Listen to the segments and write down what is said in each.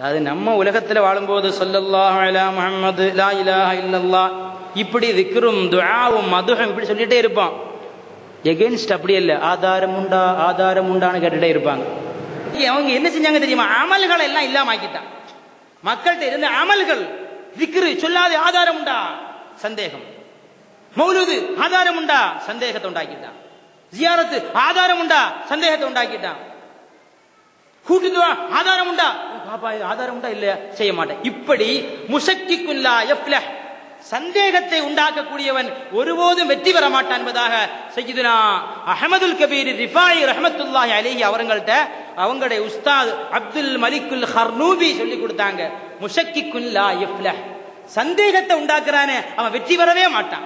அதாவது நம்ம உலகத்தில் வாழும்போது சொல்லல்லாஹ் அலா முஹம்மது லா இலாஹ இல்லல்லா இப்படி திக்ரும் துஆவும் மதுகம் இப்படி சொல்லிட்டே இருப்பான் எகென்ஸ்ட் அப்படி இல்லை ஆதாரம் உண்டா ஆதாரம் உண்டான்னு கேட்டுட்டே இருப்பாங்க. அவங்க என்ன செஞ்சாங்க தெரியுமா? அமல்களை எல்லாம் இல்லாம ஆக்கிட்டான் மக்கள்கிட்ட இருந்த அமல்கள் திக்ரு சொல்லாத ஆதாரம் உண்டா? சந்தேகம். மௌலுது ஆதாரம் உண்டா? சந்தேகத்தை உண்டாக்கிட்டான். ஜியாரத்து ஆதாரம் உண்டா? சந்தேகத்தை உண்டாக்கிட்டான். கூட்டுதுவா ஆதாரம் உண்டா பாப்பா இது ஆதாரம் உண்டா இல்லையா? செய்ய மாட்டேன். இப்படி முஷக்கிக்குல்லா எஃப்லஹ் சந்தேகத்தை உண்டாக்கக்கூடியவன் ஒருபோதும் வெற்றி பெற மாட்டான் என்பதாக செய்யுதுனா அஹமதுல் கபீர் ரிஃபாய் ரஹமத்துல்லாஹி அலிஹி அவங்கள்ட்ட அவங்களுடைய உஸ்தாத் அப்துல் மலிக்குல் ஹர்னூபி சொல்லி கொடுத்தாங்க. முஷக்கிக்குல்லா எஃப்ல சந்தேகத்தை உண்டாக்குறானே அவன் வெற்றி பெறவே மாட்டான்.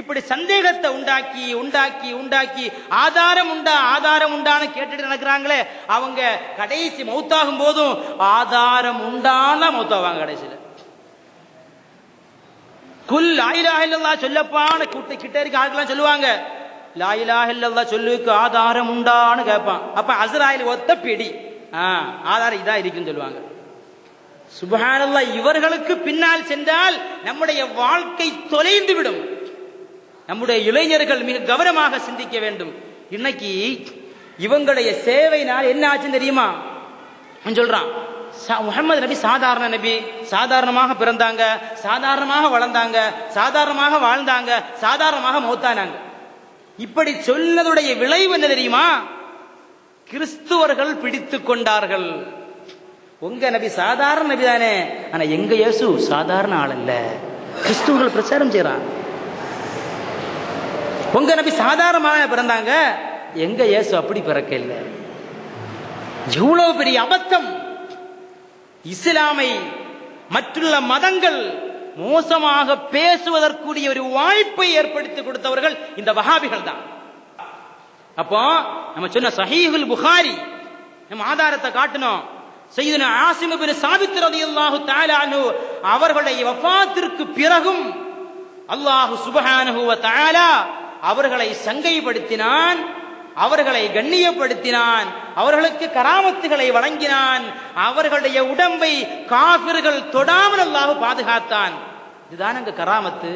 இப்படி சந்தேகத்தை உண்டாக்கி உண்டாக்கி உண்டாக்கி ஆதாரம் உண்டா ஆதாரம் உண்டான்னு கேட்டுட்டு நடக்கிறாங்களே அவங்க கடைசி மௌத்தாகும் போதும் ஆதாரம் உண்டான மௌத்தாவாங்க கடைசியில். குல் லாயிலாக இல்லல்லா சொல்லப்பான்னு கூட்ட கிட்ட இருக்க ஆட்கள்லாம் சொல்லுவாங்க. லாயிலாக இல்லல்லா சொல்லுக்கு ஆதாரம் உண்டான்னு கேட்பான். அப்ப அசராயில் ஒத்த பிடி. ஆதாரம் இதா இருக்குன்னு சொல்லுவாங்க. சுபஹானல்லா இவர்களுக்கு பின்னால் சென்றால் நம்முடைய வாழ்க்கை தொலைந்து விடும் நம்முடைய இளைஞர்கள் மிக கவனமாக சிந்திக்க வேண்டும். இன்னைக்கு இவங்களுடைய சேவைனால் என்ன ஆச்சுன்னு தெரியுமா? சொல்றான் முகமது நபி சாதாரண நபி சாதாரணமாக பிறந்தாங்க சாதாரணமாக வளர்ந்தாங்க சாதாரணமாக வாழ்ந்தாங்க சாதாரணமாக மௌத்தானாங்க. இப்படி சொன்னதுடைய விளைவு என்ன தெரியுமா? கிறிஸ்துவர்கள் பிடித்து கொண்டார்கள். உங்க நபி சாதாரண நபி தானே. ஆனா எங்க இயேசு சாதாரண ஆள் அல்ல கிறிஸ்துவர்கள் பிரச்சாரம் செய்யறான் உங்க நபி சாதாரணமாக பிறந்தாங்க. எங்க இயேசு அப்படி பிறக்க இல்லை எவ்வளவு பெரிய அபத்தம். இஸ்லாமை மற்றுள்ள மதங்கள் மோசமாக பேசுவதற்குரிய ஒரு வாய்ப்பை ஏற்படுத்தி கொடுத்தவர்கள் இந்த வகாபிகள் தான். அப்போ நம்ம சொன்ன சஹீஹுல் புகாரி நம்ம ஆதாரத்தை காட்டணும். செய்தன ஆசிம் பின் சாபித் ரலியல்லாஹு தஆலா அவர்களுடைய வஃபாத்திற்கு பிறகும் அல்லாஹு சுப்ஹானஹு வ தஆலா அவர்களை சங்கைப்படுத்தினான் அவர்களை கண்ணியப்படுத்தினான் அவர்களுக்கு கராமத்துகளை வழங்கினான் அவர்களுடைய உடம்பை காபிர்கள் தொடாமல் அல்லாஹ் பாதுகாத்தான். இதுதான் அங்கு கராமத்து.